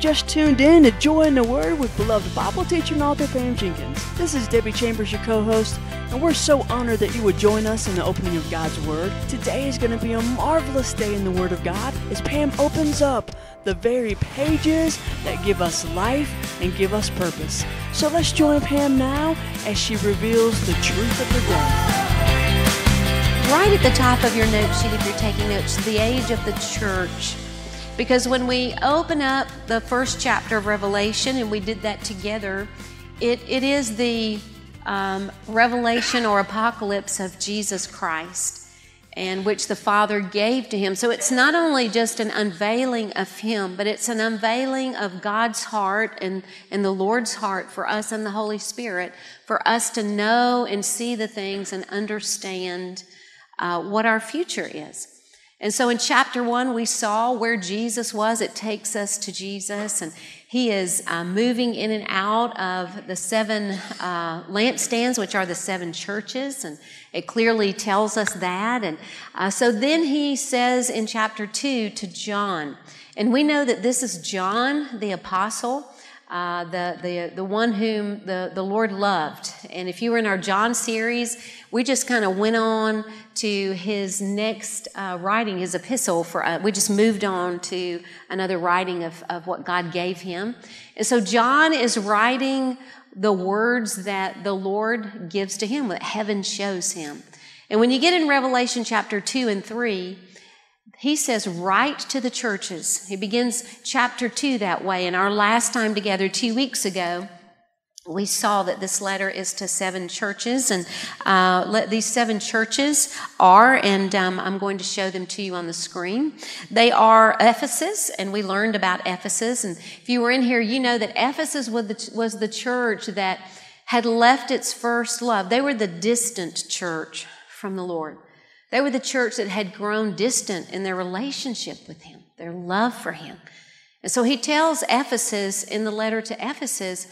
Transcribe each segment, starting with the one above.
just tuned in to Joy in the Word with beloved Bible teacher and author Pam Jenkins. This is Debbie Chambers, your co host, and we're so honored that you would join us in the opening of God's Word. Today is going to be a marvelous day in the Word of God as Pam opens up the very pages that give us life and give us purpose. So let's join Pam now as she reveals the truth of the day right at the top of your note sheet if you're taking notes the age of the church because when we open up the first chapter of Revelation, and we did that together, it, it is the um, revelation or apocalypse of Jesus Christ, and which the Father gave to him. So it's not only just an unveiling of him, but it's an unveiling of God's heart and, and the Lord's heart for us and the Holy Spirit, for us to know and see the things and understand uh, what our future is. And so in chapter one, we saw where Jesus was. It takes us to Jesus, and he is uh, moving in and out of the seven uh, lampstands, which are the seven churches, and it clearly tells us that. And uh, so then he says in chapter two to John, and we know that this is John the apostle. Uh, the, the, the one whom the, the Lord loved. And if you were in our John series, we just kind of went on to his next uh, writing, his epistle. For uh, we just moved on to another writing of, of what God gave him. And so John is writing the words that the Lord gives to him, that heaven shows him. And when you get in Revelation chapter 2 and 3, he says, write to the churches. He begins chapter two that way. In our last time together, two weeks ago, we saw that this letter is to seven churches, and uh, these seven churches are, and um, I'm going to show them to you on the screen. They are Ephesus, and we learned about Ephesus. And if you were in here, you know that Ephesus was the, was the church that had left its first love. They were the distant church from the Lord. They were the church that had grown distant in their relationship with him, their love for him. And so he tells Ephesus in the letter to Ephesus,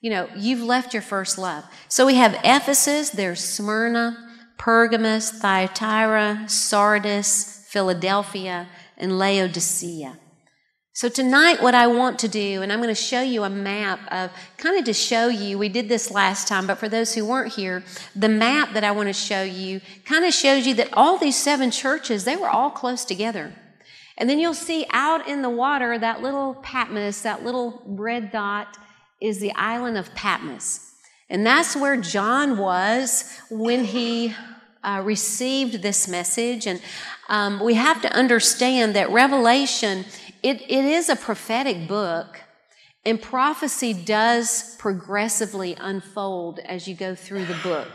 you know, you've left your first love. So we have Ephesus, there's Smyrna, Pergamos, Thyatira, Sardis, Philadelphia, and Laodicea. So tonight, what I want to do, and I'm going to show you a map of kind of to show you, we did this last time, but for those who weren't here, the map that I want to show you kind of shows you that all these seven churches, they were all close together. And then you'll see out in the water that little Patmos, that little red dot is the island of Patmos. And that's where John was when he uh, received this message. And um, we have to understand that Revelation it, it is a prophetic book, and prophecy does progressively unfold as you go through the book.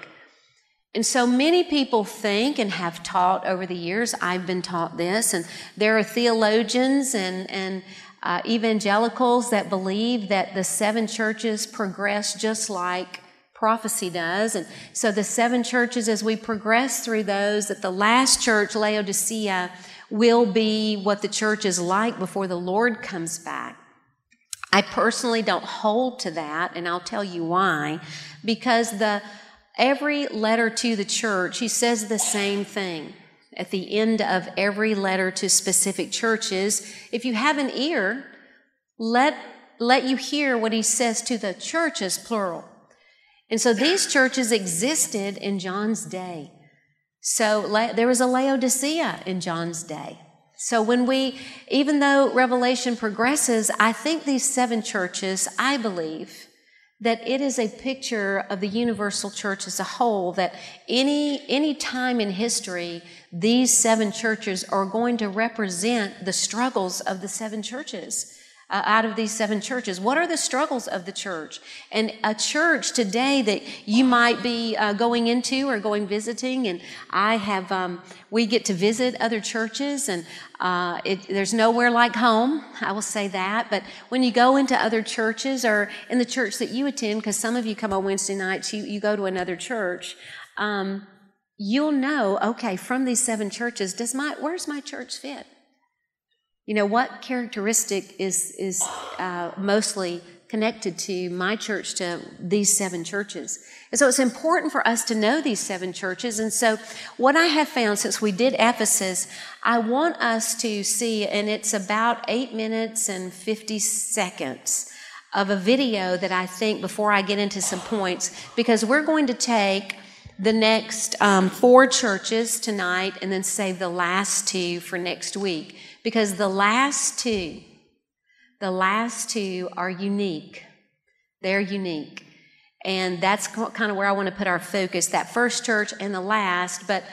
And so many people think and have taught over the years, I've been taught this, and there are theologians and, and uh, evangelicals that believe that the seven churches progress just like prophecy does. And so the seven churches, as we progress through those, that the last church, Laodicea, will be what the church is like before the Lord comes back. I personally don't hold to that, and I'll tell you why. Because the every letter to the church, he says the same thing. At the end of every letter to specific churches, if you have an ear, let let you hear what he says to the churches, plural. And so these churches existed in John's day. So there was a Laodicea in John's day. So when we, even though Revelation progresses, I think these seven churches, I believe that it is a picture of the universal church as a whole, that any, any time in history, these seven churches are going to represent the struggles of the seven churches uh, out of these seven churches? What are the struggles of the church? And a church today that you might be uh, going into or going visiting, and I have, um, we get to visit other churches, and uh, it, there's nowhere like home, I will say that. But when you go into other churches or in the church that you attend, because some of you come on Wednesday nights, you, you go to another church. Um, you'll know, okay, from these seven churches, does my, where's my church fit? You know, what characteristic is, is uh, mostly connected to my church to these seven churches. And so it's important for us to know these seven churches. And so what I have found since we did Ephesus, I want us to see, and it's about eight minutes and 50 seconds of a video that I think before I get into some points, because we're going to take the next um, four churches tonight and then save the last two for next week because the last two the last two are unique. They're unique. And that's kind of where I want to put our focus that first church and the last, but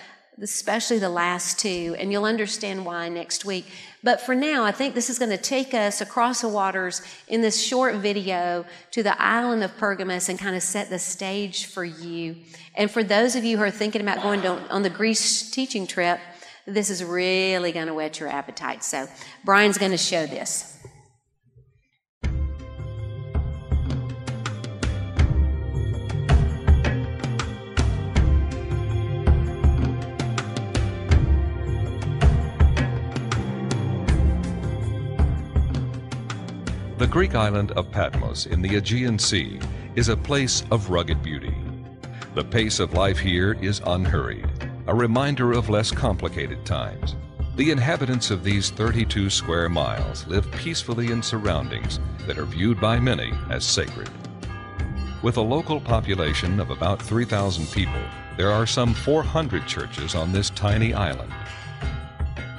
especially the last two. And you'll understand why next week. But for now, I think this is going to take us across the waters in this short video to the island of Pergamos and kind of set the stage for you. And for those of you who are thinking about going to, on the Greece teaching trip, this is really going to whet your appetite. So Brian's going to show this. The Greek island of Patmos in the Aegean Sea is a place of rugged beauty. The pace of life here is unhurried, a reminder of less complicated times. The inhabitants of these 32 square miles live peacefully in surroundings that are viewed by many as sacred. With a local population of about 3,000 people, there are some 400 churches on this tiny island.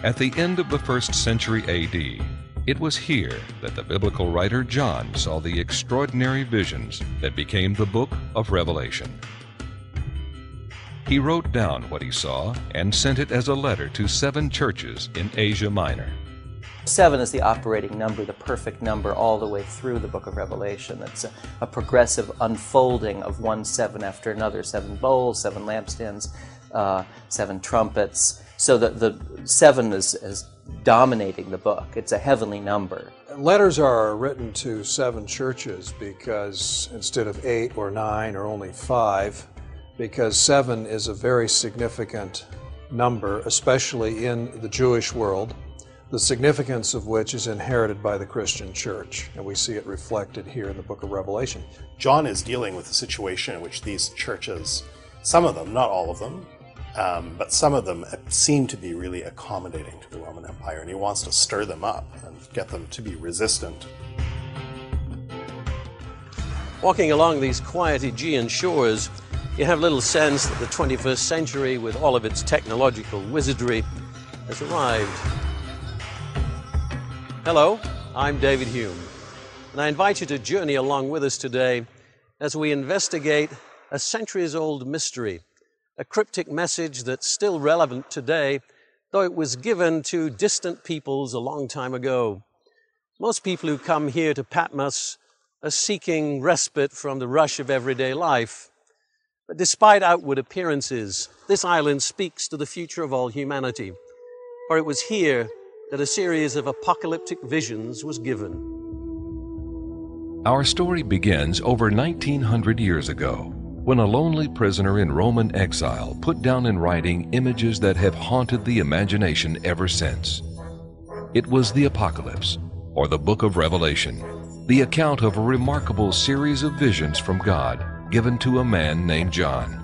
At the end of the first century AD, it was here that the biblical writer John saw the extraordinary visions that became the book of Revelation. He wrote down what he saw and sent it as a letter to seven churches in Asia Minor. Seven is the operating number, the perfect number all the way through the book of Revelation. It's a, a progressive unfolding of one seven after another seven bowls, seven lampstands, uh, seven trumpets. So the, the seven is, is dominating the book. It's a heavenly number. Letters are written to seven churches because instead of eight or nine or only five, because seven is a very significant number, especially in the Jewish world, the significance of which is inherited by the Christian church. And we see it reflected here in the book of Revelation. John is dealing with a situation in which these churches, some of them, not all of them, um, but some of them seem to be really accommodating to the Roman Empire, and he wants to stir them up and get them to be resistant. Walking along these quiet Aegean shores, you have little sense that the 21st century, with all of its technological wizardry, has arrived. Hello, I'm David Hulme, and I invite you to journey along with us today as we investigate a centuries old mystery a cryptic message that's still relevant today, though it was given to distant peoples a long time ago. Most people who come here to Patmos are seeking respite from the rush of everyday life. But despite outward appearances, this island speaks to the future of all humanity, for it was here that a series of apocalyptic visions was given. Our story begins over 1900 years ago when a lonely prisoner in Roman exile put down in writing images that have haunted the imagination ever since. It was the Apocalypse, or the Book of Revelation, the account of a remarkable series of visions from God given to a man named John.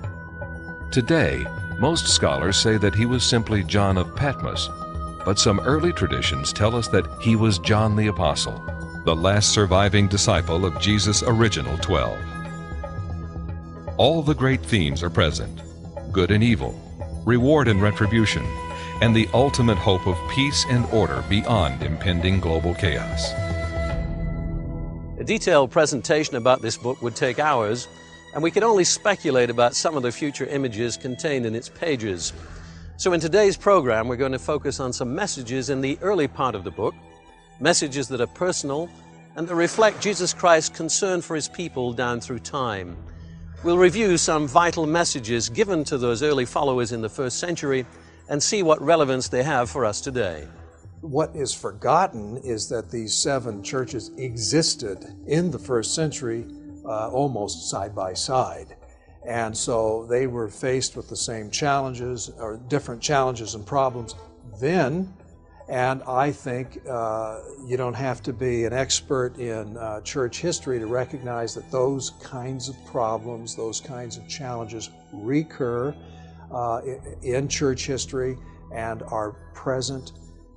Today, most scholars say that he was simply John of Patmos, but some early traditions tell us that he was John the Apostle, the last surviving disciple of Jesus' original twelve. All the great themes are present good and evil, reward and retribution, and the ultimate hope of peace and order beyond impending global chaos. A detailed presentation about this book would take hours, and we can only speculate about some of the future images contained in its pages. So, in today's program, we're going to focus on some messages in the early part of the book, messages that are personal and that reflect Jesus Christ's concern for his people down through time. We'll review some vital messages given to those early followers in the first century and see what relevance they have for us today. What is forgotten is that these seven churches existed in the first century uh, almost side by side. And so they were faced with the same challenges or different challenges and problems then And I think uh, you don't have to be an expert in uh, church history to recognize that those kinds of problems, those kinds of challenges recur uh, in church history and are present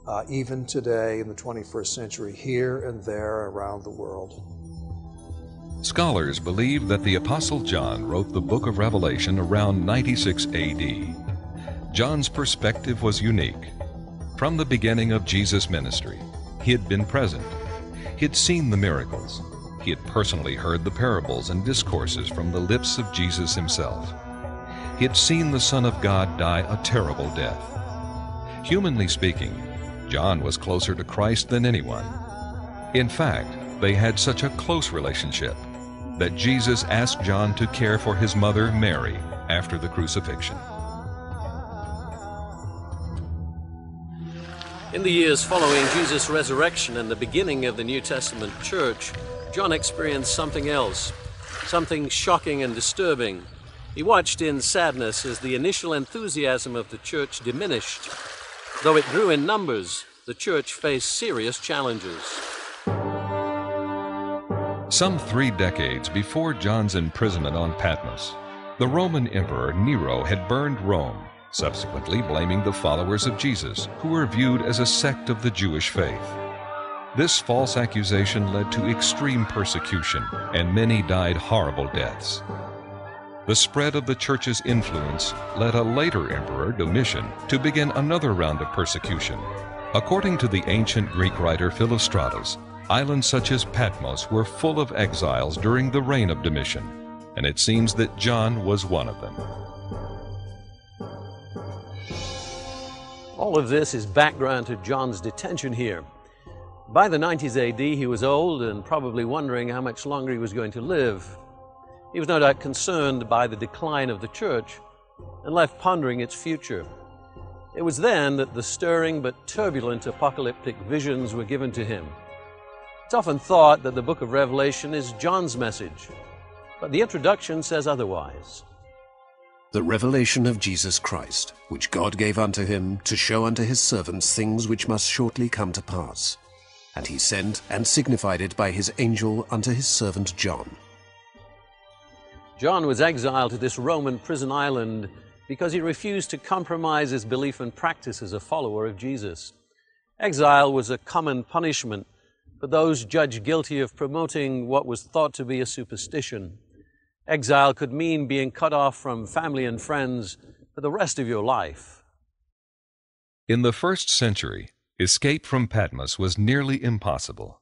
uh, even today in the 21st century, here and there around the world. Scholars believe that the Apostle John wrote the book of Revelation around 96 AD. John's perspective was unique. From the beginning of Jesus' ministry, he had been present. He had seen the miracles. He had personally heard the parables and discourses from the lips of Jesus himself. He had seen the Son of God die a terrible death. Humanly speaking, John was closer to Christ than anyone. In fact, they had such a close relationship that Jesus asked John to care for his mother, Mary, after the crucifixion. In the years following Jesus' resurrection and the beginning of the New Testament church, John experienced something else, something shocking and disturbing. He watched in sadness as the initial enthusiasm of the church diminished. Though it grew in numbers, the church faced serious challenges. Some three decades before John's imprisonment on Patmos, the Roman Emperor Nero had burned Rome, subsequently blaming the followers of Jesus, who were viewed as a sect of the Jewish faith. This false accusation led to extreme persecution, and many died horrible deaths. The spread of the church's influence led a later emperor, Domitian, to begin another round of persecution. According to the ancient Greek writer Philostratus, islands such as Patmos were full of exiles during the reign of Domitian, and it seems that John was one of them. All of this is background to John's detention here. By the 90s AD, he was old and probably wondering how much longer he was going to live. He was no doubt concerned by the decline of the church and left pondering its future. It was then that the stirring but turbulent apocalyptic visions were given to him. It's often thought that the book of Revelation is John's message, but the introduction says otherwise. The revelation of Jesus Christ, which God gave unto him to show unto his servants things which must shortly come to pass. And he sent and signified it by his angel unto his servant John John was exiled to this Roman prison island because he refused to compromise his belief and practice as a follower of Jesus. Exile was a common punishment for those judged guilty of promoting what was thought to be a superstition. Exile could mean being cut off from family and friends for the rest of your life. In the first century, escape from Patmos was nearly impossible.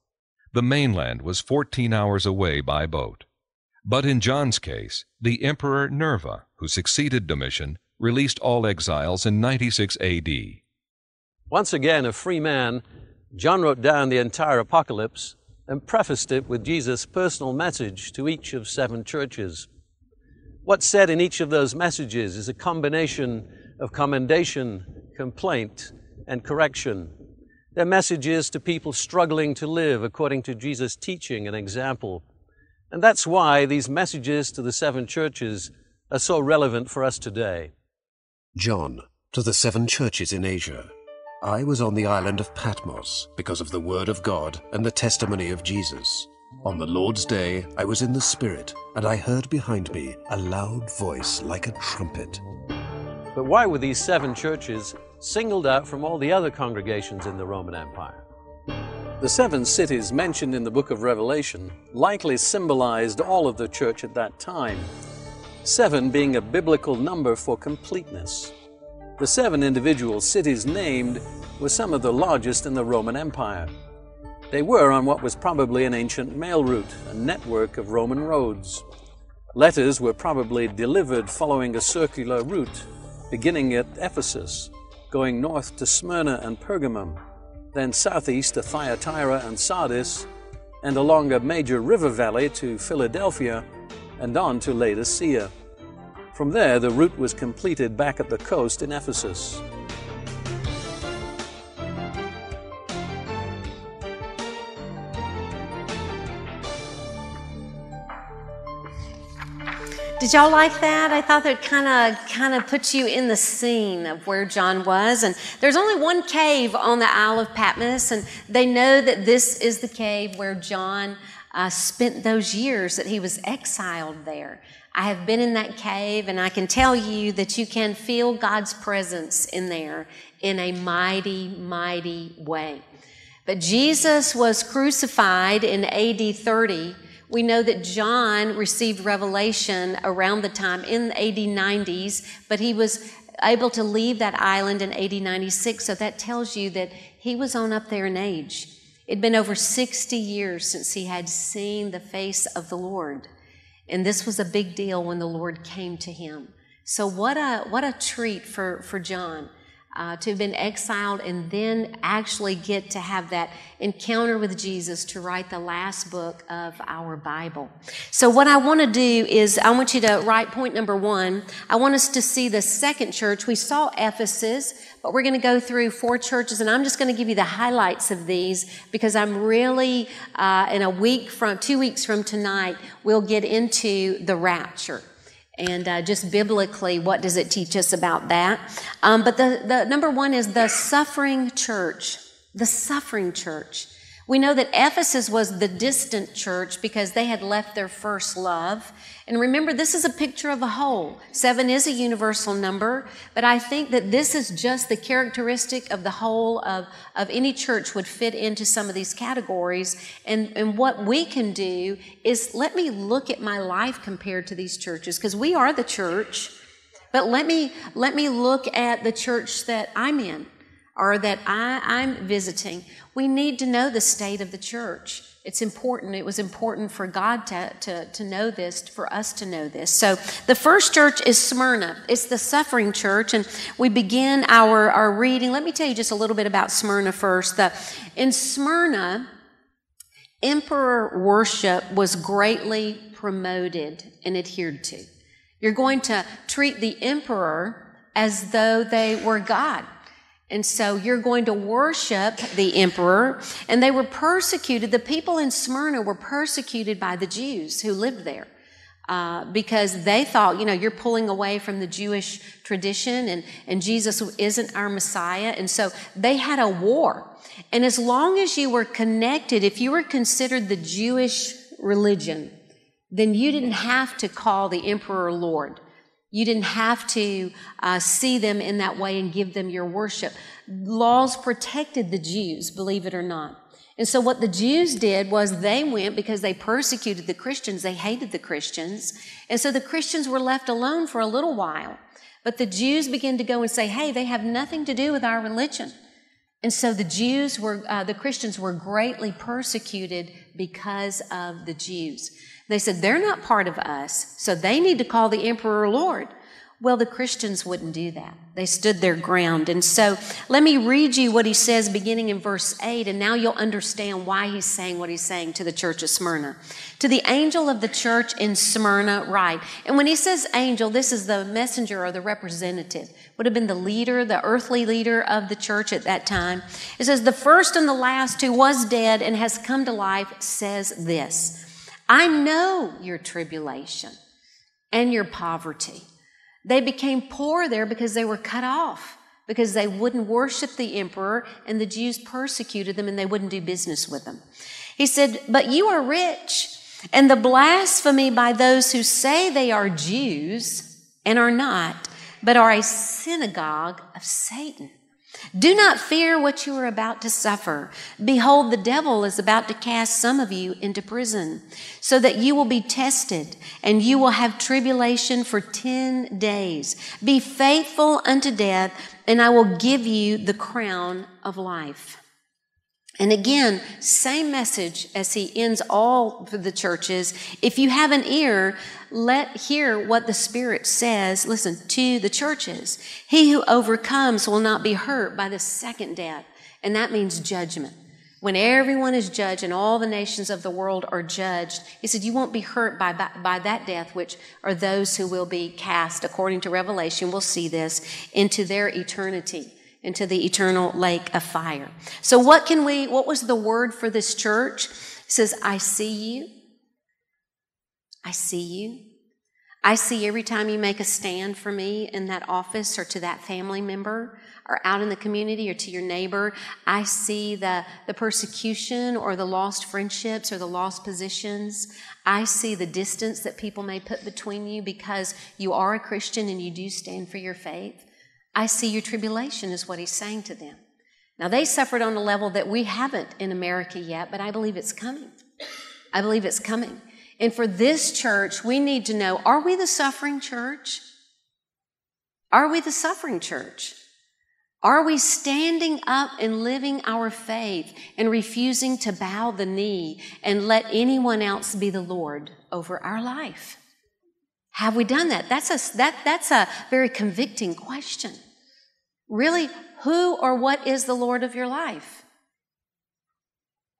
The mainland was 14 hours away by boat. But in John's case, the Emperor Nerva, who succeeded Domitian, released all exiles in 96 AD. Once again, a free man, John wrote down the entire apocalypse and prefaced it with Jesus' personal message to each of seven churches. What's said in each of those messages is a combination of commendation, complaint, and correction. They're messages to people struggling to live according to Jesus' teaching and example. And that's why these messages to the seven churches are so relevant for us today. John, to the seven churches in Asia. I was on the island of Patmos because of the word of God and the testimony of Jesus. On the Lord's day, I was in the Spirit, and I heard behind me a loud voice like a trumpet. But why were these seven churches singled out from all the other congregations in the Roman Empire? The seven cities mentioned in the book of Revelation likely symbolized all of the church at that time, seven being a biblical number for completeness. The seven individual cities named were some of the largest in the Roman Empire. They were on what was probably an ancient mail route, a network of Roman roads. Letters were probably delivered following a circular route, beginning at Ephesus, going north to Smyrna and Pergamum, then southeast to Thyatira and Sardis, and along a major river valley to Philadelphia, and on to Laodicea. From there, the route was completed back at the coast in Ephesus. Did y'all like that? I thought that kind of kind of puts you in the scene of where John was. And there's only one cave on the Isle of Patmos, and they know that this is the cave where John uh, spent those years that he was exiled there. I have been in that cave, and I can tell you that you can feel God's presence in there in a mighty, mighty way. But Jesus was crucified in AD 30. We know that John received revelation around the time in the AD 90s, but he was able to leave that island in AD 96. So that tells you that he was on up there in age. It'd been over 60 years since he had seen the face of the Lord. And this was a big deal when the Lord came to him. So what a, what a treat for, for John. Uh, to have been exiled and then actually get to have that encounter with Jesus to write the last book of our Bible. So, what I want to do is, I want you to write point number one. I want us to see the second church. We saw Ephesus, but we're going to go through four churches, and I'm just going to give you the highlights of these because I'm really, uh, in a week from, two weeks from tonight, we'll get into the rapture. And uh, just biblically, what does it teach us about that? Um, but the, the number one is the suffering church. The suffering church. We know that Ephesus was the distant church because they had left their first love. And remember, this is a picture of a whole. Seven is a universal number, but I think that this is just the characteristic of the whole of, of any church would fit into some of these categories. And, and what we can do is let me look at my life compared to these churches, because we are the church. But let me, let me look at the church that I'm in or that I, I'm visiting, we need to know the state of the church. It's important. It was important for God to, to, to know this, for us to know this. So the first church is Smyrna. It's the suffering church. And we begin our, our reading. Let me tell you just a little bit about Smyrna first. The, in Smyrna, emperor worship was greatly promoted and adhered to. You're going to treat the emperor as though they were God. And so you're going to worship the emperor. And they were persecuted. The people in Smyrna were persecuted by the Jews who lived there. Uh, because they thought, you know, you're pulling away from the Jewish tradition and, and Jesus isn't our Messiah. And so they had a war. And as long as you were connected, if you were considered the Jewish religion, then you didn't have to call the emperor Lord. You didn't have to uh, see them in that way and give them your worship. Laws protected the Jews, believe it or not. And so what the Jews did was they went because they persecuted the Christians. They hated the Christians. And so the Christians were left alone for a little while. But the Jews began to go and say, hey, they have nothing to do with our religion. And so the Jews were, uh, the Christians were greatly persecuted because of the Jews. They said, they're not part of us, so they need to call the emperor Lord. Well, the Christians wouldn't do that. They stood their ground. And so let me read you what he says beginning in verse 8, and now you'll understand why he's saying what he's saying to the church of Smyrna. To the angel of the church in Smyrna, write. And when he says angel, this is the messenger or the representative, would have been the leader, the earthly leader of the church at that time. It says, The first and the last who was dead and has come to life says this. I know your tribulation and your poverty. They became poor there because they were cut off, because they wouldn't worship the emperor, and the Jews persecuted them and they wouldn't do business with them. He said, But you are rich, and the blasphemy by those who say they are Jews and are not, but are a synagogue of Satan. Do not fear what you are about to suffer. Behold, the devil is about to cast some of you into prison, so that you will be tested, and you will have tribulation for ten days. Be faithful unto death, and I will give you the crown of life. And again, same message as he ends all the churches. If you have an ear, let hear what the Spirit says, listen, to the churches. He who overcomes will not be hurt by the second death. And that means judgment. When everyone is judged and all the nations of the world are judged, he said, you won't be hurt by, by, by that death, which are those who will be cast, according to Revelation, we'll see this, into their eternity into the eternal lake of fire. So what can we, what was the word for this church? It says, I see you. I see you. I see every time you make a stand for me in that office or to that family member or out in the community or to your neighbor, I see the, the persecution or the lost friendships or the lost positions. I see the distance that people may put between you because you are a Christian and you do stand for your faith. I see your tribulation, is what he's saying to them. Now, they suffered on a level that we haven't in America yet, but I believe it's coming. I believe it's coming. And for this church, we need to know are we the suffering church? Are we the suffering church? Are we standing up and living our faith and refusing to bow the knee and let anyone else be the Lord over our life? Have we done that? That's a, that, that's a very convicting question. Really, who or what is the Lord of your life?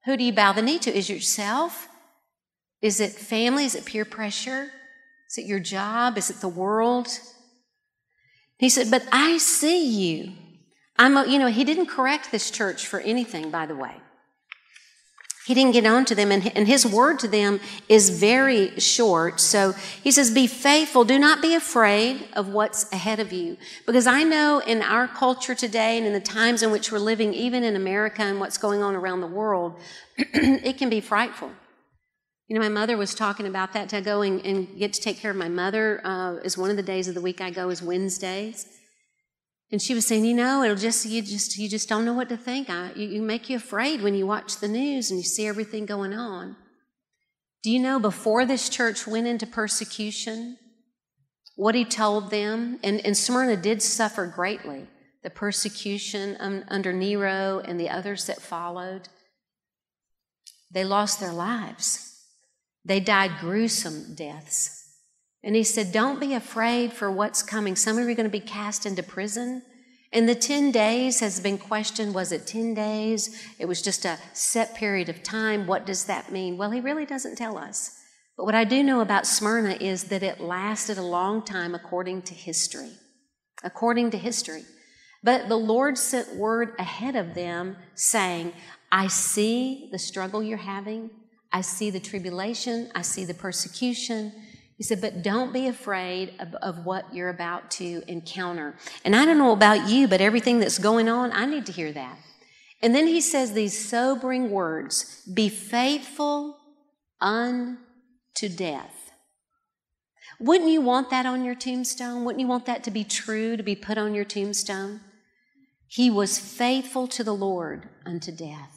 Who do you bow the knee to? Is yourself? Is it family? Is it peer pressure? Is it your job? Is it the world? He said, But I see you. I'm, a, you know, he didn't correct this church for anything, by the way. He didn't get on to them, and, and his word to them is very short. So he says, Be faithful. Do not be afraid of what's ahead of you. Because I know in our culture today and in the times in which we're living, even in America and what's going on around the world, it can be frightful. You know, my mother was talking about that to go and, and get to take care of my mother. Uh, is one of the days of the week I go is Wednesdays, and she was saying, you know, it'll just you just you just don't know what to think. I, you, you make you afraid when you watch the news and you see everything going on. Do you know before this church went into persecution, what he told them, and, and Smyrna did suffer greatly, the persecution under Nero and the others that followed. They lost their lives. They died gruesome deaths. And he said, Don't be afraid for what's coming. Some of you are going to be cast into prison. And the 10 days has been questioned. Was it 10 days? It was just a set period of time. What does that mean? Well, he really doesn't tell us. But what I do know about Smyrna is that it lasted a long time according to history. According to history. But the Lord sent word ahead of them saying, I see the struggle you're having. I see the tribulation, I see the persecution. He said, but don't be afraid of, of, what you're about to encounter. And I don't know about you, but everything that's going on, I need to hear that. And then he says these sobering words be faithful unto death. Wouldn't you want that on your tombstone? Wouldn't you want that to be true, to be put on your tombstone? He was faithful to the Lord unto death.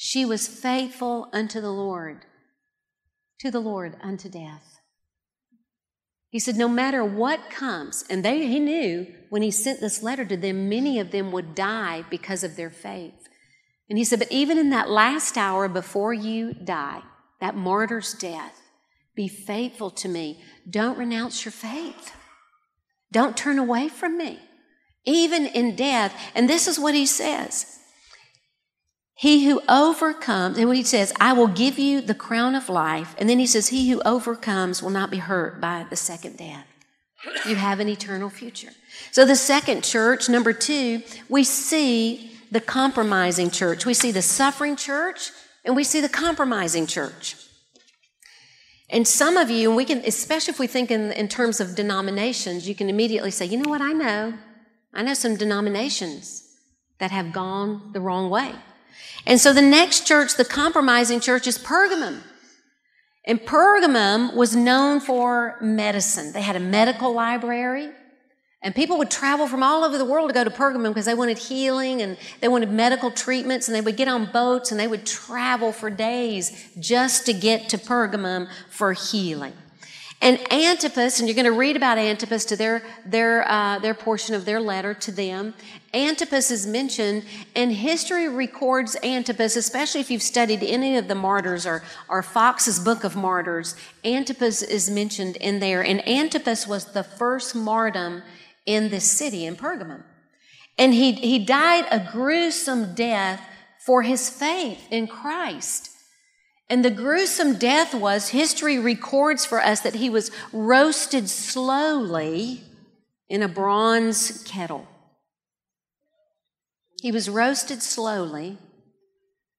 She was faithful unto the Lord, to the Lord unto death. He said, no matter what comes, and they, he knew when he sent this letter to them, many of them would die because of their faith. And he said, but even in that last hour before you die, that martyr's death, be faithful to me. Don't renounce your faith. Don't turn away from me. Even in death. And this is what he says. He who overcomes, and when he says, I will give you the crown of life, and then he says, He who overcomes will not be hurt by the second death. You have an eternal future. So, the second church, number two, we see the compromising church. We see the suffering church, and we see the compromising church. And some of you, and we can, especially if we think in, in terms of denominations, you can immediately say, you know what, I know. I know some denominations that have gone the wrong way. And so the next church, the compromising church, is Pergamum. And Pergamum was known for medicine. They had a medical library. And people would travel from all over the world to go to Pergamum because they wanted healing and they wanted medical treatments and they would get on boats and they would travel for days just to get to Pergamum for healing. And Antipas, and you're going to read about Antipas to their, their, uh, their portion of their letter to them. Antipas is mentioned, and history records Antipas, especially if you've studied any of the martyrs or, or Fox's Book of Martyrs. Antipas is mentioned in there, and Antipas was the first martyr in this city, in Pergamum. And he, he died a gruesome death for his faith in Christ. And the gruesome death was, history records for us that he was roasted slowly in a bronze kettle. He was roasted slowly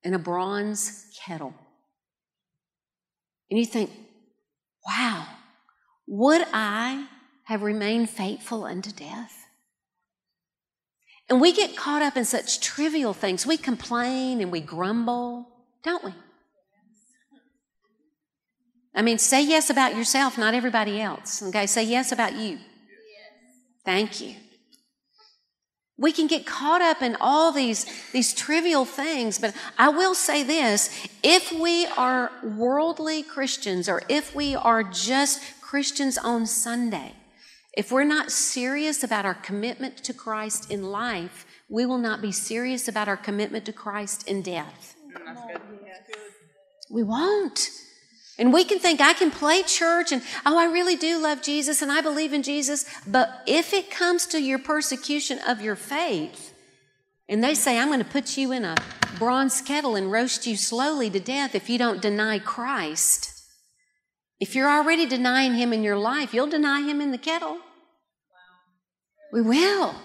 in a bronze kettle. And you think, wow, would I have remained faithful unto death? And we get caught up in such trivial things. We complain and we grumble, don't we? I mean, say yes about yourself, not everybody else. Okay, say yes about you. Thank you. We can get caught up in all these, these trivial things, but I will say this if we are worldly Christians or if we are just Christians on Sunday, if we're not serious about our commitment to Christ in life, we will not be serious about our commitment to Christ in death. We won't. And we can think, I can play church and, oh, I really do love Jesus and I believe in Jesus. But if it comes to your persecution of your faith, and they say, I'm going to put you in a bronze kettle and roast you slowly to death if you don't deny Christ. If you're already denying Him in your life, you'll deny Him in the kettle. We will.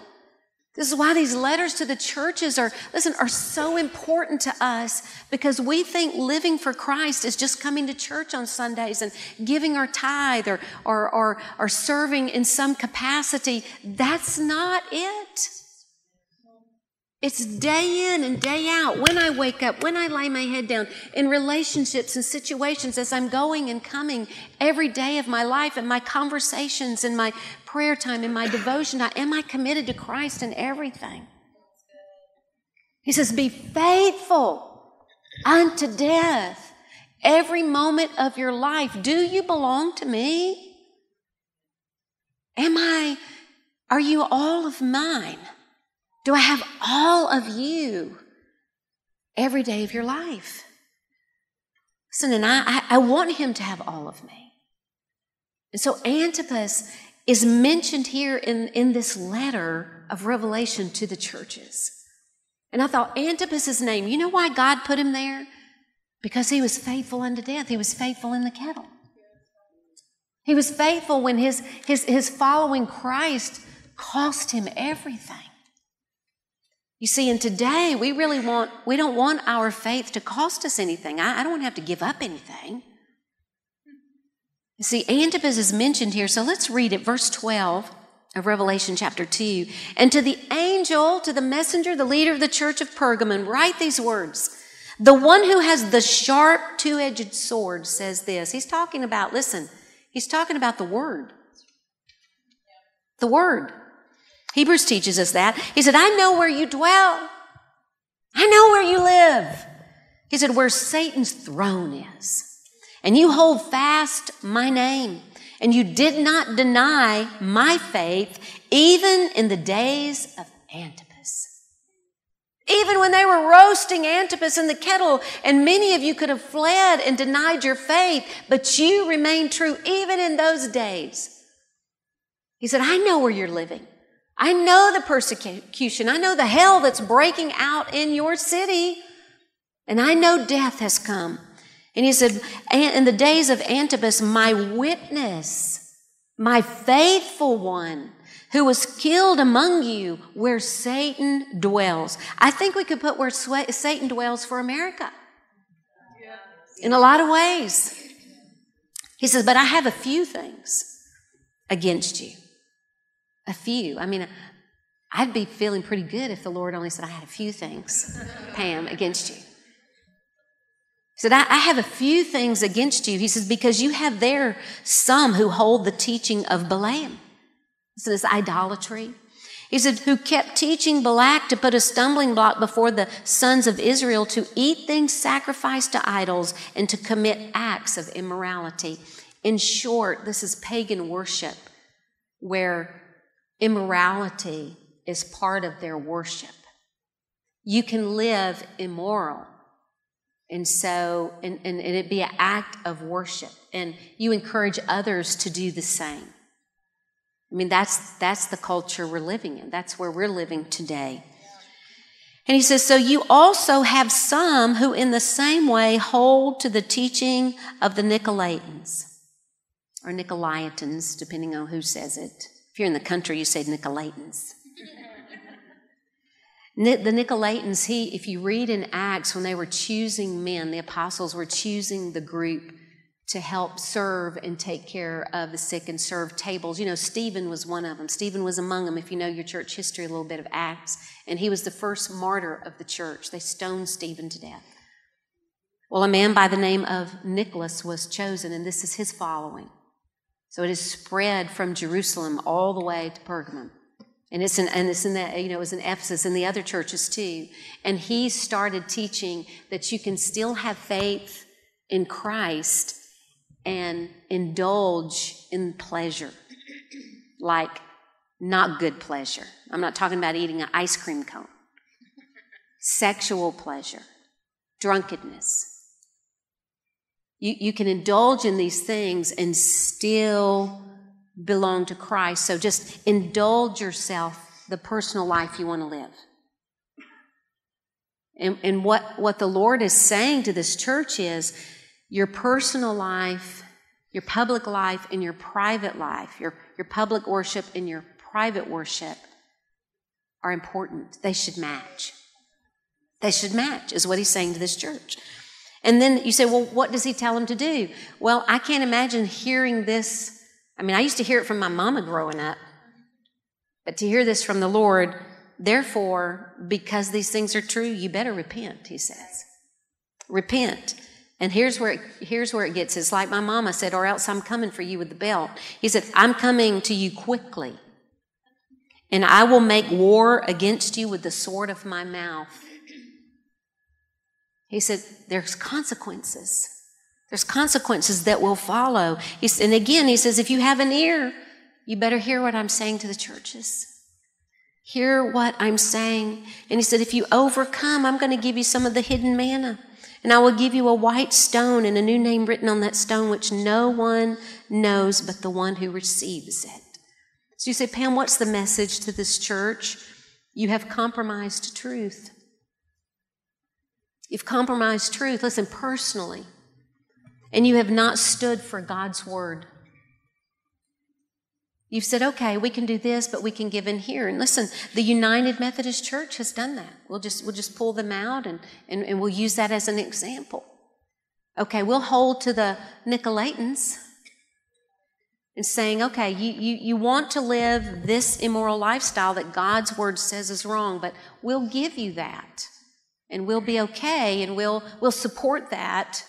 This is why these letters to the churches are, listen, are so important to us because we think living for Christ is just coming to church on Sundays and giving our tithe or, or, or, or serving in some capacity. That's not it. It's day in and day out, when I wake up, when I lay my head down, in relationships and situations as I'm going and coming every day of my life, and my conversations, and my prayer time, and my devotion. Am I committed to Christ in everything? He says, Be faithful unto death. Every moment of your life. Do you belong to me? Am I, are you all of mine? Do I have all of you every day of your life? Listen, and I, I, want him to have all of me. And so Antipas is mentioned here in, in this letter of Revelation to the churches. And I thought, Antipas's name, you know why God put him there? Because he was faithful unto death. He was faithful in the kettle. He was faithful when his, his, his following Christ cost him everything. You see, and today we really want, we don't want our faith to cost us anything. I, I don't want to have to give up anything. You see, Antipas is mentioned here, so let's read it, verse 12 of Revelation chapter 2. And to the angel, to the messenger, the leader of the church of Pergamon, write these words. The one who has the sharp two edged sword says this. He's talking about, listen, he's talking about the word. The word. Hebrews teaches us that. He said, I know where you dwell. I know where you live. He said, where Satan's throne is. And you hold fast my name. And you did not deny my faith, even in the days of Antipas. Even when they were roasting Antipas in the kettle, and many of you could have fled and denied your faith, but you remained true even in those days. He said, I know where you're living. I know the persecution. I know the hell that's breaking out in your city. And I know death has come. And he said, in the days of Antipas, my witness, my faithful one, who was killed among you where Satan dwells. I think we could put where Satan dwells for America. In a lot of ways. He says, but I have a few things against you. A few. I mean, I'd be feeling pretty good if the Lord only said, I had a few things, Pam, against you. He said, I, I have a few things against you. He says, because you have there some who hold the teaching of Balaam. So this idolatry. He said, who kept teaching Balak to put a stumbling block before the sons of Israel to eat things sacrificed to idols and to commit acts of immorality. In short, this is pagan worship where Immorality is part of their worship. You can live immoral. And so, and, and, and it be an act of worship. And you encourage others to do the same. I mean, that's, that's the culture we're living in. That's where we're living today. And he says, So you also have some who, in the same way, hold to the teaching of the Nicolaitans, or Nicolaitans, depending on who says it. If you're in the country, you say Nicolaitans. the Nicolaitans, he, if you read in Acts, when they were choosing men, the apostles were choosing the group to help serve and take care of the sick and serve tables. You know, Stephen was one of them. Stephen was among them, if you know your church history, a little bit of Acts. And he was the first martyr of the church. They stoned Stephen to death. Well, a man by the name of Nicholas was chosen, and this is his following. So it is spread from Jerusalem all the way to Pergamum. And it's in, and it's in that, you know, it was in Ephesus and the other churches too. And he started teaching that you can still have faith in Christ and indulge in pleasure, like not good pleasure. I'm not talking about eating an ice cream cone. Sexual pleasure, drunkenness. You, you can indulge in these things and still belong to Christ. So just indulge yourself the personal life you want to live. And, and what, what the Lord is saying to this church is your personal life, your public life, and your private life, your, your public worship and your private worship are important. They should match. They should match, is what he's saying to this church. And then you say, well, what does he tell them to do? Well, I can't imagine hearing this. I mean, I used to hear it from my mama growing up, but to hear this from the Lord, therefore, because these things are true, you better repent, he says. Repent. And here's where it, here's where it gets. It's like my mama said, or else I'm coming for you with the belt. He said, I'm coming to you quickly. And I will make war against you with the sword of my mouth. He said, there's consequences. There's consequences that will follow. He's, and again, he says, if you have an ear, you better hear what I'm saying to the churches. Hear what I'm saying. And he said, if you overcome, I'm going to give you some of the hidden manna. And I will give you a white stone and a new name written on that stone, which no one knows but the one who receives it. So you say, Pam, what's the message to this church? You have compromised truth. You've compromised truth, listen, personally. And you have not stood for God's word. You've said, okay, we can do this, but we can give in here. And listen, the United Methodist Church has done that. We'll just, we'll just pull them out and, and, and we'll use that as an example. Okay, we'll hold to the Nicolaitans and saying, okay, you, you, you want to live this immoral lifestyle that God's word says is wrong, but we'll give you that. And we'll be okay and we'll, we'll support that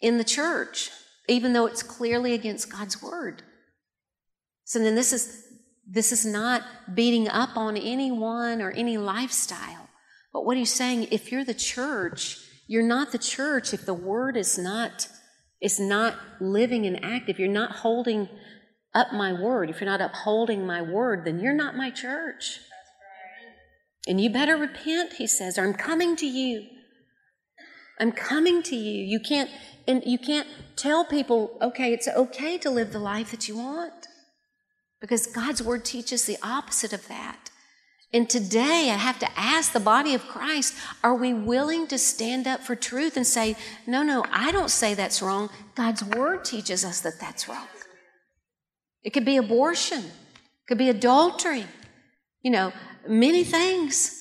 in the church, even though it's clearly against God's word. So then this is, this is not beating up on anyone or any lifestyle. But what he's saying, if you're the church, you're not the church if the word is not, is not living and active. You're not holding up my word. If you're not upholding my word, then you're not my church. And you better repent, he says, or I'm coming to you. I'm coming to you. You can't, and you can't tell people, okay, it's okay to live the life that you want. Because God's word teaches the opposite of that. And today I have to ask the body of Christ, are we willing to stand up for truth and say, no, no, I don't say that's wrong. God's word teaches us that that's wrong. It could be abortion. It could be adultery. You know, many things.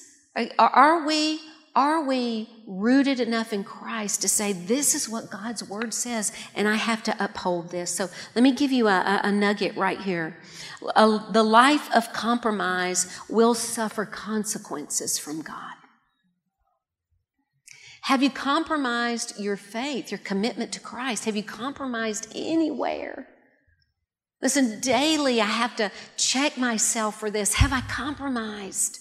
Are, we are we rooted enough in Christ to say, this is what God's word says, and I have to uphold this? So let me give you a, a nugget right here. A, the life of compromise will suffer consequences from God. Have you compromised your faith, your commitment to Christ? Have you compromised anywhere? Listen, daily I have to check myself for this. Have I compromised?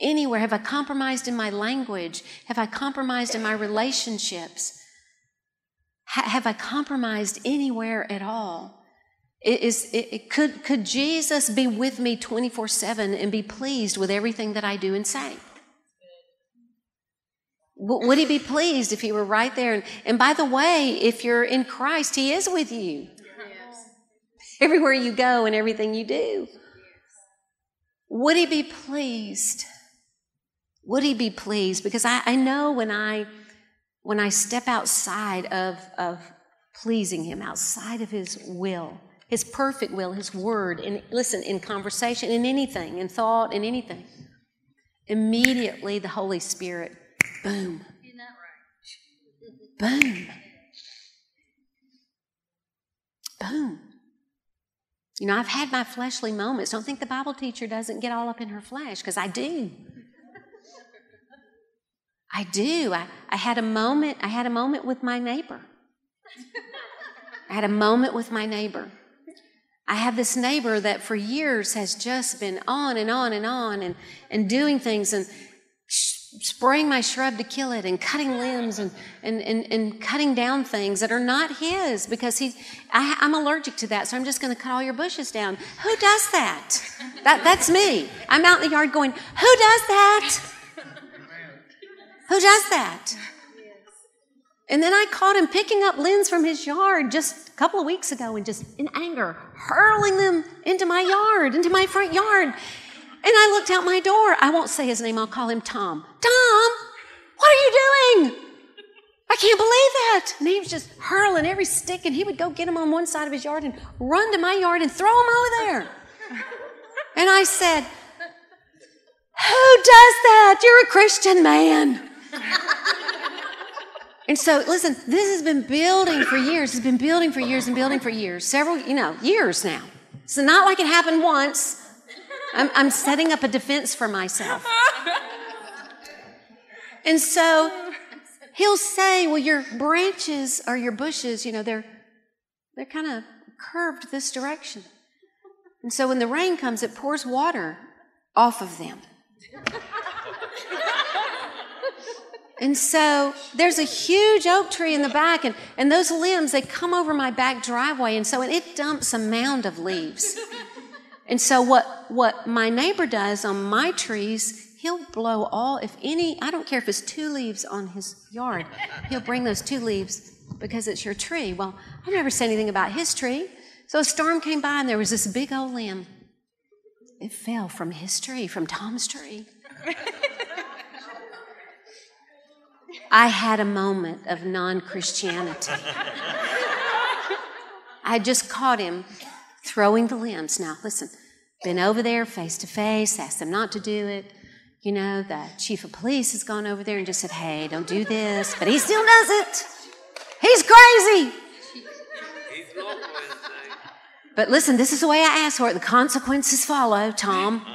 Anywhere? Have I compromised in my language? Have I compromised in my relationships? Ha- have I compromised anywhere at all? It is, it, it, could, could Jesus be with me 24 7 and be pleased with everything that I do and say? Would he be pleased if he were right there? And, and by the way, if you're in Christ, he is with you. Everywhere you go and everything you do. Would he be pleased? Would he be pleased? Because I, I know when I when I step outside of, of pleasing him, outside of his will, his perfect will, his word, and listen, in conversation, in anything, in thought, in anything, immediately the Holy Spirit, boom. Boom. boom. You know, I've had my fleshly moments. Don't think the Bible teacher doesn't get all up in her flesh, because I do. I do. I, I had a moment, I had a moment with my neighbor. I had a moment with my neighbor. I have this neighbor that for years has just been on and on and on and, and doing things and spraying my shrub to kill it and cutting limbs and, and, and, and cutting down things that are not his because he, I, I'm allergic to that, so I'm just going to cut all your bushes down. Who does that? that? That's me. I'm out in the yard going, Who does that? Who does that? And then I caught him picking up limbs from his yard just a couple of weeks ago and just in anger, hurling them into my yard, into my front yard. And I looked out my door. I won't say his name, I'll call him Tom. Tom, what are you doing? I can't believe that. And he was just hurling every stick, and he would go get him on one side of his yard and run to my yard and throw him over there. And I said, Who does that? You're a Christian man. And so, listen, this has been building for years. It's been building for years and building for years. Several, you know, years now. So, not like it happened once. I'm, I'm setting up a defense for myself. And so, he'll say, Well, your branches or your bushes, you know, they're, they're kind of curved this direction. And so, when the rain comes, it pours water off of them. And so there's a huge oak tree in the back, and, and those limbs, they come over my back driveway, and so and it dumps a mound of leaves. And so what, what my neighbor does on my trees, he'll blow all, if any, I don't care if it's two leaves on his yard, he'll bring those two leaves because it's your tree. Well, I never said anything about his tree. So a storm came by, and there was this big old limb. It fell from his tree, from Tom's tree. I had a moment of non Christianity. I just caught him throwing the limbs. Now, listen, been over there face to face, asked them not to do it. You know, the chief of police has gone over there and just said, hey, don't do this. But he still does it. He's crazy. But listen, this is the way I asked for it. The consequences follow, Tom.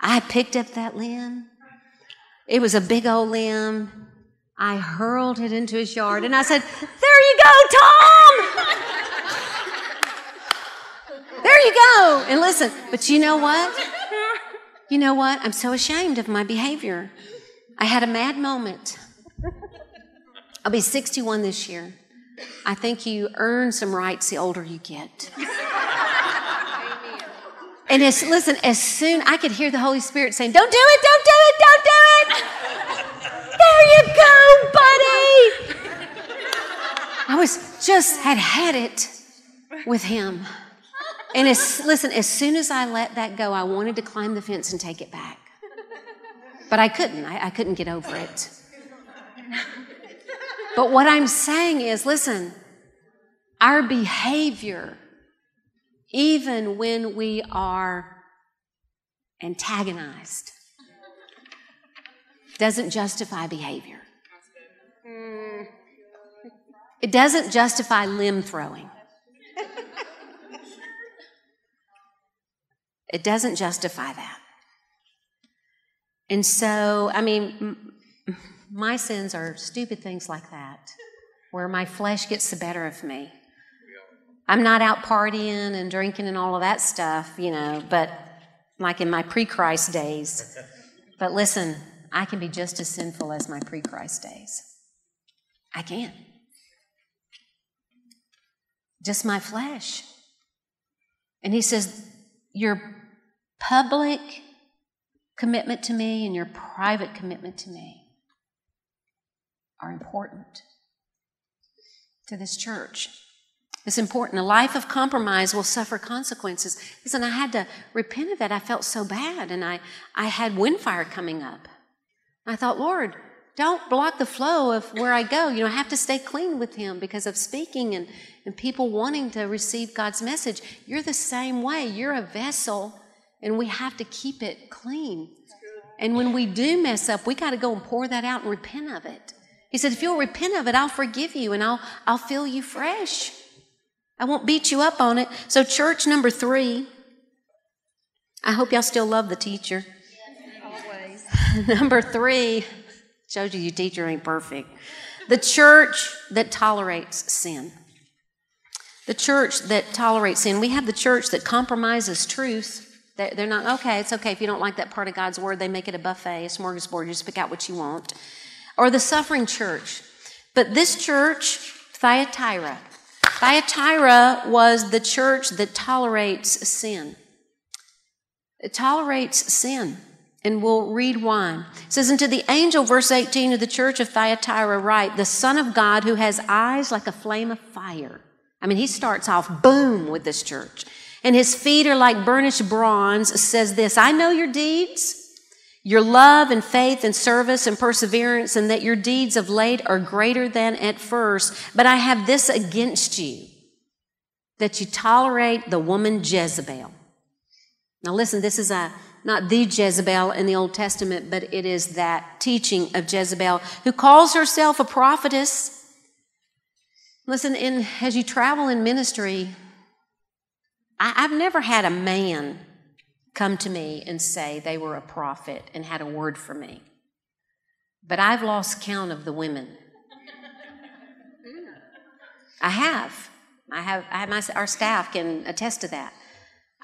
I picked up that limb. It was a big old limb. I hurled it into his yard and I said, There you go, Tom! There you go. And listen, but you know what? You know what? I'm so ashamed of my behavior. I had a mad moment. I'll be 61 this year. I think you earn some rights the older you get. And as, listen, as soon I could hear the Holy Spirit saying, Don't do it, don't do it, don't do it. There you go, buddy. I was just had had it with him. And as, listen, as soon as I let that go, I wanted to climb the fence and take it back. But I couldn't. I, I couldn't get over it. But what I'm saying is listen, our behavior, even when we are antagonized, doesn't justify behavior. Mm. It doesn't justify limb throwing. It doesn't justify that. And so, I mean, my sins are stupid things like that, where my flesh gets the better of me. I'm not out partying and drinking and all of that stuff, you know, but like in my pre Christ days. But listen, I can be just as sinful as my pre Christ days. I can. Just my flesh. And he says, Your public commitment to me and your private commitment to me are important to this church. It's important. A life of compromise will suffer consequences. Listen, I had to repent of that. I felt so bad, and I, I had windfire coming up. I thought, Lord, don't block the flow of where I go. You know, I have to stay clean with Him because of speaking and, and people wanting to receive God's message. You're the same way. You're a vessel, and we have to keep it clean. And when we do mess up, we got to go and pour that out and repent of it. He said, if you'll repent of it, I'll forgive you and I'll, I'll fill you fresh. I won't beat you up on it. So, church number three, I hope y'all still love the teacher. Always. number three, shows you your teacher ain't perfect. The church that tolerates sin. The church that tolerates sin. We have the church that compromises truth. They're not, okay, it's okay if you don't like that part of God's word, they make it a buffet, a smorgasbord, you just pick out what you want. Or the suffering church. But this church, Thyatira, Thyatira was the church that tolerates sin. It tolerates sin. And we'll read one. It says, And to the angel, verse 18 of the church of Thyatira, write, The Son of God who has eyes like a flame of fire. I mean, he starts off boom with this church. And his feet are like burnished bronze, says this I know your deeds your love and faith and service and perseverance, and that your deeds of late are greater than at first. But I have this against you that you tolerate the woman Jezebel. Now, listen, this is a not the Jezebel in the Old Testament, but it is that teaching of Jezebel who calls herself a prophetess. Listen, in, as you travel in ministry, I, I've never had a man come to me and say they were a prophet and had a word for me. But I've lost count of the women. I have. I have, I have my, our staff can attest to that.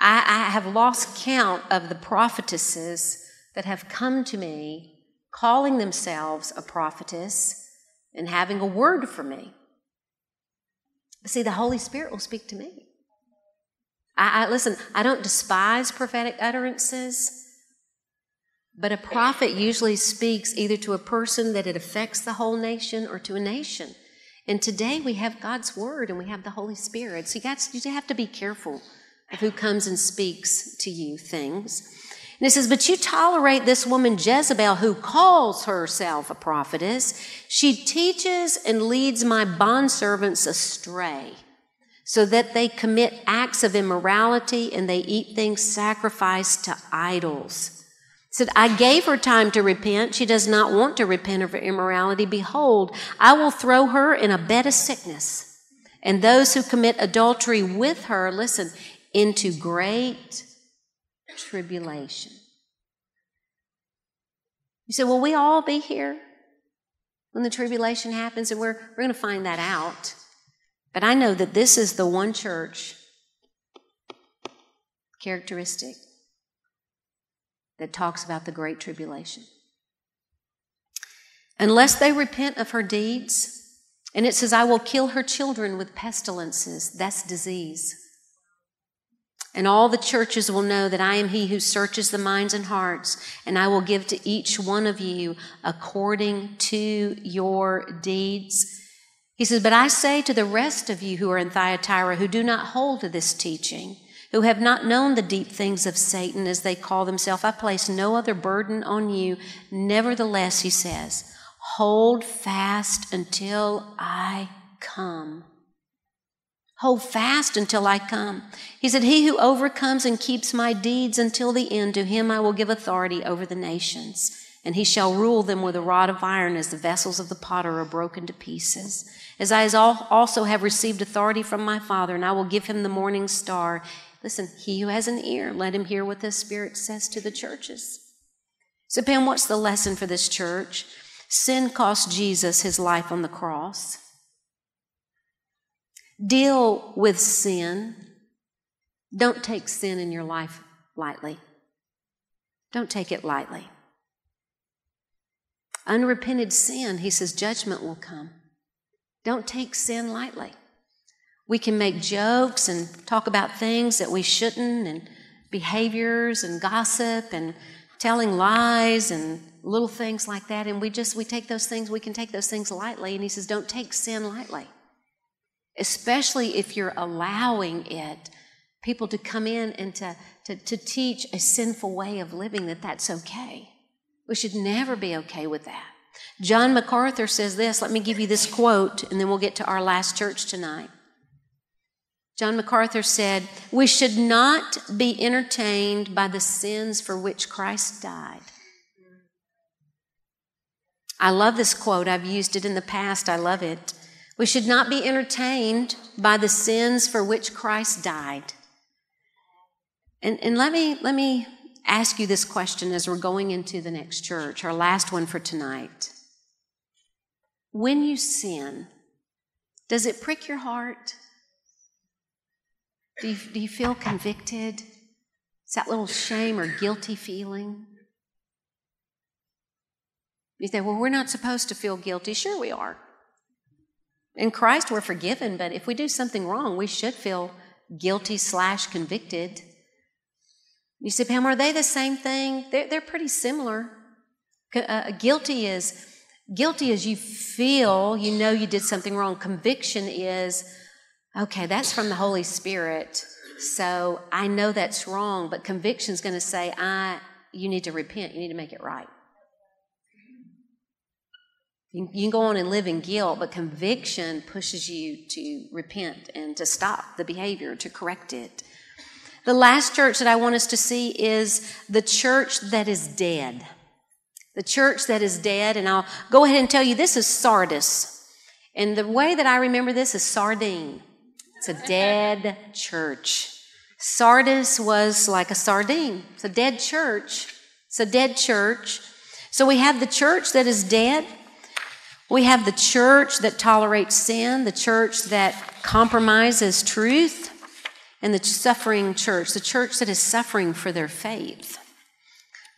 I, I have lost count of the prophetesses that have come to me calling themselves a prophetess and having a word for me. See, the Holy Spirit will speak to me. I, I listen, I don't despise prophetic utterances, but a prophet usually speaks either to a person that it affects the whole nation or to a nation. And today we have God's word and we have the Holy Spirit. So you, you have to be careful of who comes and speaks to you things. And it says, But you tolerate this woman Jezebel, who calls herself a prophetess. She teaches and leads my bondservants astray so that they commit acts of immorality and they eat things sacrificed to idols. said, I gave her time to repent. She does not want to repent of her immorality. Behold, I will throw her in a bed of sickness. And those who commit adultery with her, listen, into great tribulation. You say, Will we all be here when the tribulation happens? And we're, we're going to find that out. But I know that this is the one church characteristic that talks about the Great Tribulation. Unless they repent of her deeds, and it says, I will kill her children with pestilences, that's disease. And all the churches will know that I am he who searches the minds and hearts, and I will give to each one of you according to your deeds. He says, But I say to the rest of you who are in Thyatira who do not hold to this teaching, who have not known the deep things of Satan as they call themselves, I place no other burden on you. Nevertheless, he says, hold fast until I come. Hold fast until I come. He said, He who overcomes and keeps my deeds until the end, to him I will give authority over the nations and he shall rule them with a rod of iron as the vessels of the potter are broken to pieces. As I also have received authority from my Father, and I will give him the morning star. Listen, he who has an ear, let him hear what the Spirit says to the churches. So, Pam, what's the lesson for this church? Sin cost Jesus his life on the cross. Deal with sin. Don't take sin in your life lightly. Don't take it lightly. Unrepented sin, he says, judgment will come. Don't take sin lightly. We can make jokes and talk about things that we shouldn't, and behaviors and gossip and telling lies and little things like that. And we just, we take those things, we can take those things lightly. And he says, don't take sin lightly, especially if you're allowing it, people to come in and to, to, to teach a sinful way of living, that that's okay. We should never be okay with that. John MacArthur says this. Let me give you this quote, and then we'll get to our last church tonight. John MacArthur said, We should not be entertained by the sins for which Christ died. I love this quote. I've used it in the past. I love it. We should not be entertained by the sins for which Christ died. And, and let, me, let me ask you this question as we're going into the next church, our last one for tonight. When you sin, does it prick your heart? Do you, do you feel convicted? Is that little shame or guilty feeling? You say, well, we're not supposed to feel guilty. Sure, we are. In Christ, we're forgiven, but if we do something wrong, we should feel guilty slash convicted. You say, Pam, are they the same thing? They're, they're pretty similar. Uh, guilty is guilty is you feel you know you did something wrong. Conviction is okay. That's from the Holy Spirit, so I know that's wrong. But conviction is going to say, I you need to repent. You need to make it right. You, can go on and live in guilt, but conviction pushes you to repent and to stop the behavior, to correct it. The last church that I want us to see is the church that is dead. The church that is dead, and I'll go ahead and tell you this is Sardis. And the way that I remember this is sardine. It's a dead church. Sardis was like a sardine. It's a dead church. It's a dead church. So we have the church that is dead. We have the church that tolerates sin, the church that compromises truth, and the suffering church, the church that is suffering for their faith.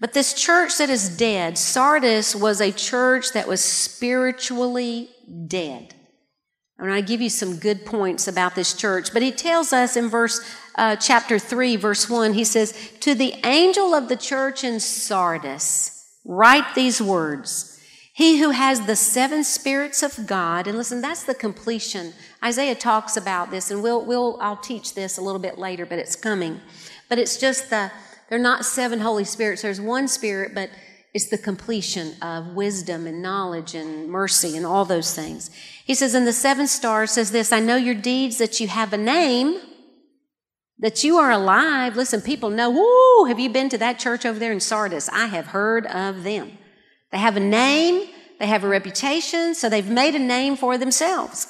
But this church that is dead, Sardis was a church that was spiritually dead. And to give you some good points about this church, but he tells us in verse uh, chapter 3, verse 1, he says, To the angel of the church in Sardis, write these words. He who has the seven spirits of God, and listen, that's the completion. Isaiah talks about this, and we'll, we'll, I'll teach this a little bit later, but it's coming. But it's just the, they're not seven Holy Spirits. There's one Spirit, but it's the completion of wisdom and knowledge and mercy and all those things. He says, and the seven stars says this, I know your deeds, that you have a name, that you are alive. Listen, people know, whoo, have you been to that church over there in Sardis? I have heard of them. They have a name, they have a reputation, so they've made a name for themselves.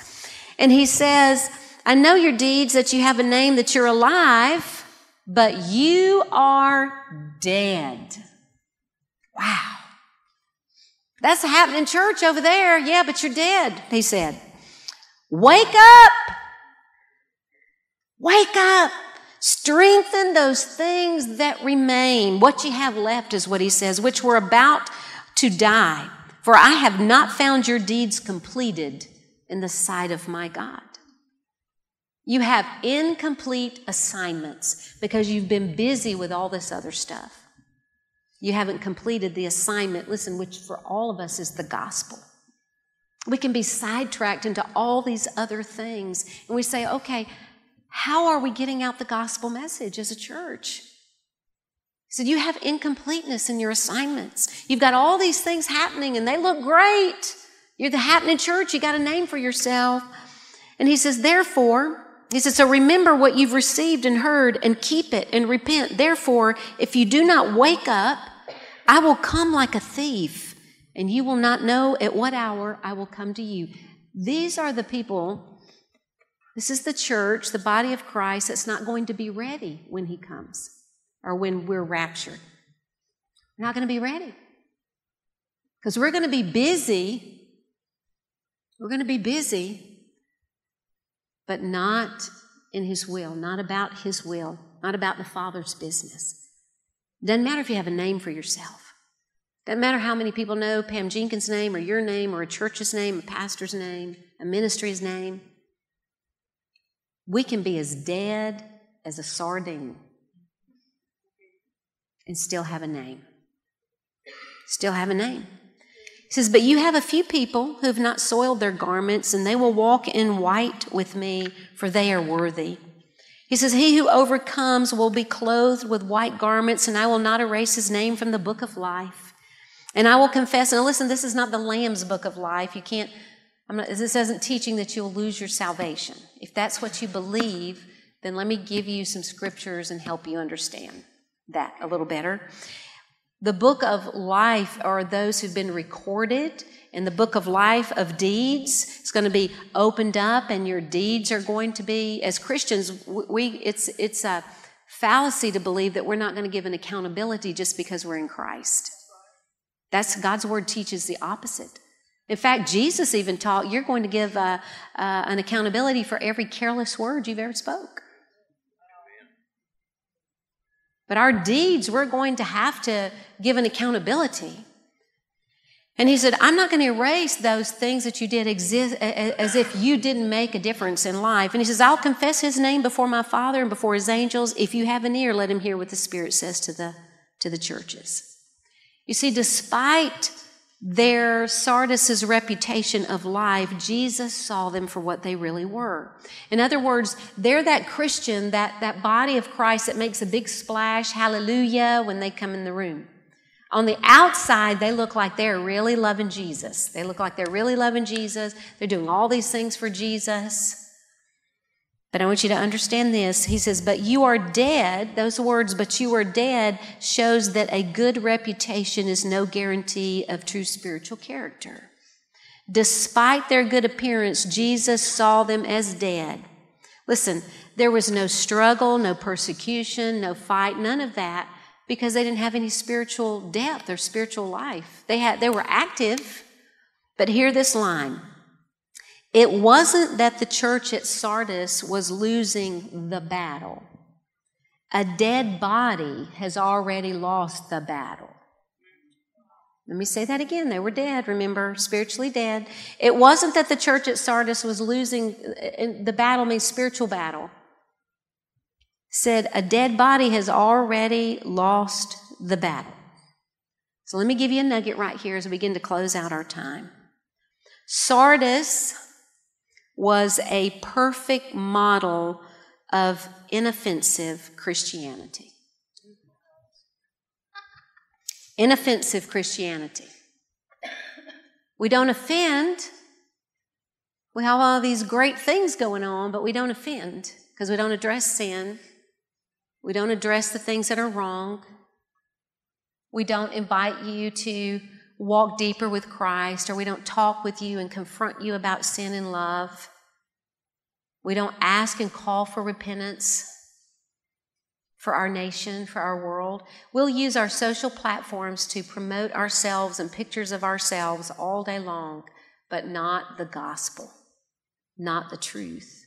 And he says, I know your deeds, that you have a name, that you're alive, but you are dead. Wow. That's happening in church over there. Yeah, but you're dead, he said. Wake up. Wake up. Strengthen those things that remain. What you have left is what he says, which were about to die, for I have not found your deeds completed in the sight of my God. You have incomplete assignments because you've been busy with all this other stuff. You haven't completed the assignment, listen, which for all of us is the gospel. We can be sidetracked into all these other things, and we say, okay, how are we getting out the gospel message as a church? Said, You have incompleteness in your assignments. You've got all these things happening and they look great. You're the happening church. You got a name for yourself. And he says, Therefore, he says, So remember what you've received and heard and keep it and repent. Therefore, if you do not wake up, I will come like a thief and you will not know at what hour I will come to you. These are the people, this is the church, the body of Christ that's not going to be ready when he comes or when we're raptured. We're not going to be ready. Because we're going to be busy. We're going to be busy, but not in His will, not about His will, not about the Father's business. Doesn't matter if you have a name for yourself. Doesn't matter how many people know Pam Jenkins' name or your name or a church's name, a pastor's name, a ministry's name. We can be as dead as a sardine and still have a name. Still have a name. He says, But you have a few people who have not soiled their garments, and they will walk in white with me, for they are worthy. He says, He who overcomes will be clothed with white garments, and I will not erase his name from the book of life. And I will confess, and listen, this is not the Lamb's book of life. You can't, not, this isn't teaching that you'll lose your salvation. If that's what you believe, then let me give you some scriptures and help you understand that a little better. The book of life are those who've been recorded, and the book of life of deeds is going to be opened up, and your deeds are going to be. As Christians, we it's it's a fallacy to believe that we're not going to give an accountability just because we're in Christ. That's God's word teaches the opposite. In fact, Jesus even taught you're going to give uh, uh, an accountability for every careless word you've ever spoke. But our deeds, we're going to have to give an accountability. And he said, I'm not going to erase those things that you did exist as if you didn't make a difference in life. And he says, I'll confess his name before my Father and before his angels. If you have an ear, let him hear what the Spirit says to the, to the churches. You see, despite their Sardis's reputation of life, Jesus saw them for what they really were. In other words, they're that Christian, that, that body of Christ that makes a big splash, hallelujah, when they come in the room. On the outside, they look like they're really loving Jesus. They look like they're really loving Jesus. They're doing all these things for Jesus. But I want you to understand this. He says, But you are dead. Those words, but you are dead, shows that a good reputation is no guarantee of true spiritual character. Despite their good appearance, Jesus saw them as dead. Listen, there was no struggle, no persecution, no fight, none of that because they didn't have any spiritual depth or spiritual life. They had they were active, but hear this line. It wasn't that the church at Sardis was losing the battle. A dead body has already lost the battle. Let me say that again. They were dead, remember, spiritually dead. It wasn't that the church at Sardis was losing, the battle means spiritual battle. Said a dead body has already lost the battle. So let me give you a nugget right here as we begin to close out our time. Sardis was a perfect model of inoffensive Christianity. Inoffensive Christianity. We don't offend. We have all these great things going on, but we don't offend because we don't address sin. We don't address the things that are wrong. We don't invite you to walk deeper with Christ, or we don't talk with you and confront you about sin and love. We don't ask and call for repentance for our nation, for our world. We'll use our social platforms to promote ourselves and pictures of ourselves all day long, but not the gospel, not the truth.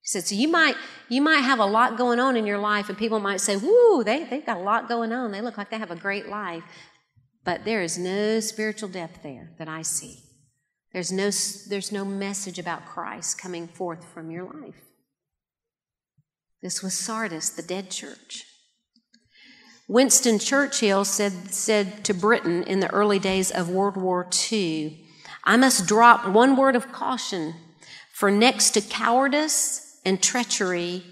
He said, so you might, you might have a lot going on in your life, and people might say, Woo, they, they've got a lot going on. They look like they have a great life. But there is no spiritual depth there that I see. There's no, there's no message about Christ coming forth from your life. This was Sardis, the dead church. Winston Churchill said, said to Britain in the early days of World War II, I must drop one word of caution, for next to cowardice and treachery,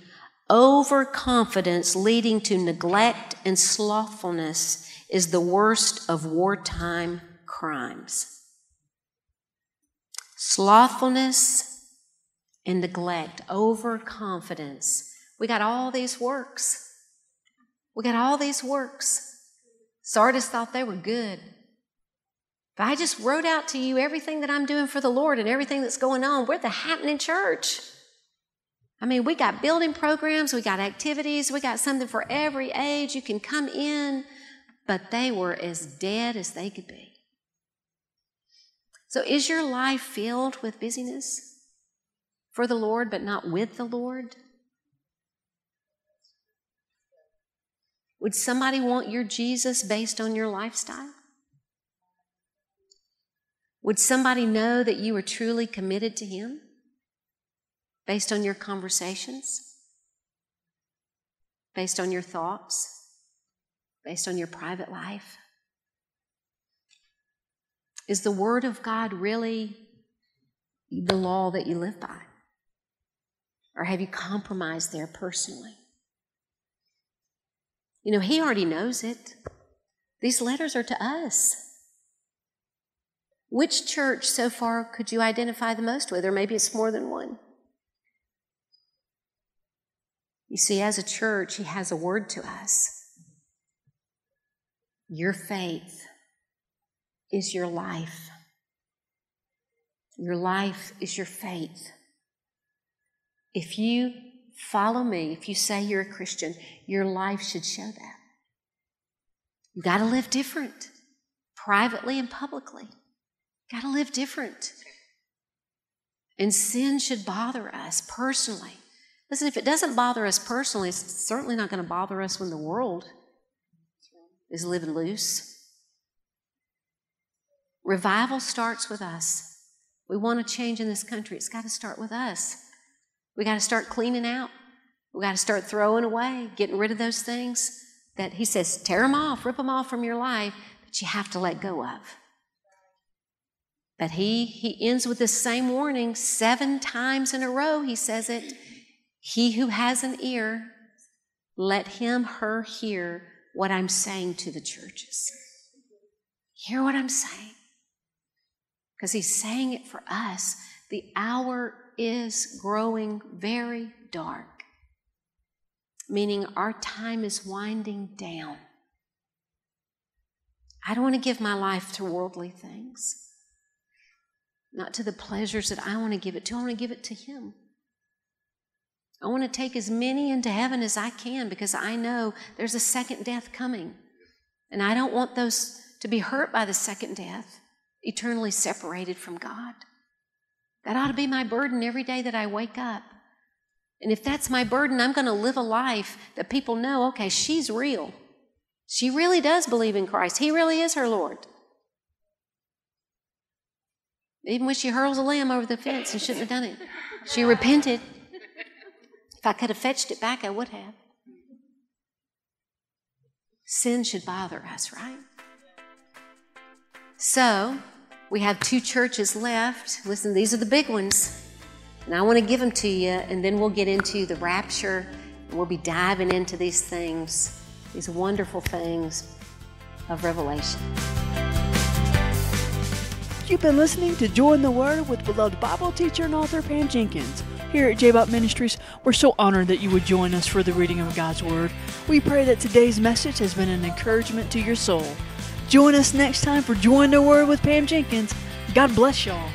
overconfidence leading to neglect and slothfulness is the worst of wartime crimes. Slothfulness and neglect, overconfidence. We got all these works. We got all these works. Sardis thought they were good. If I just wrote out to you everything that I'm doing for the Lord and everything that's going on, we're the happening church. I mean, we got building programs, we got activities, we got something for every age. You can come in but they were as dead as they could be. So, is your life filled with busyness for the Lord, but not with the Lord? Would somebody want your Jesus based on your lifestyle? Would somebody know that you are truly committed to Him based on your conversations? Based on your thoughts? Based on your private life? Is the Word of God really the law that you live by? Or have you compromised there personally? You know, He already knows it. These letters are to us. Which church so far could you identify the most with? Or maybe it's more than one. You see, as a church, He has a word to us. Your faith is your life. Your life is your faith. If you follow me, if you say you're a Christian, your life should show that. You got to live different, privately and publicly. Got to live different. And sin should bother us personally. Listen, if it doesn't bother us personally, it's certainly not going to bother us when the world is living loose. Revival starts with us. We want to change in this country. It's got to start with us. We got to start cleaning out. We got to start throwing away, getting rid of those things that he says, tear them off, rip them off from your life, that you have to let go of. But he, he ends with the same warning seven times in a row. He says it He who has an ear, let him, her hear what I'm saying to the churches. Hear what I'm saying. Because he's saying it for us. The hour is growing very dark, meaning our time is winding down. I don't want to give my life to worldly things not to the pleasures that I want to give it to. I want to give it to Him. I want to take as many into heaven as I can because I know there's a second death coming. And I don't want those to be hurt by the second death, eternally separated from God. That ought to be my burden every day that I wake up. And if that's my burden, I'm going to live a life that people know okay, she's real. She really does believe in Christ. He really is her Lord. Even when she hurls a lamb over the fence and shouldn't have done it, she repented. If I could have fetched it back, I would have. Sin should bother us, right? So, we have two churches left. Listen, these are the big ones. And I want to give them to you, and then we'll get into the rapture, and we'll be diving into these things, these wonderful things of Revelation. You've been listening to Joy in the Word with beloved Bible teacher and author Pam Jenkins. Here at Jabbok Ministries, we're so honored that you would join us for the reading of God's Word. We pray that today's message has been an encouragement to your soul. Join us next time for Joy in the Word with Pam Jenkins. God bless y'all.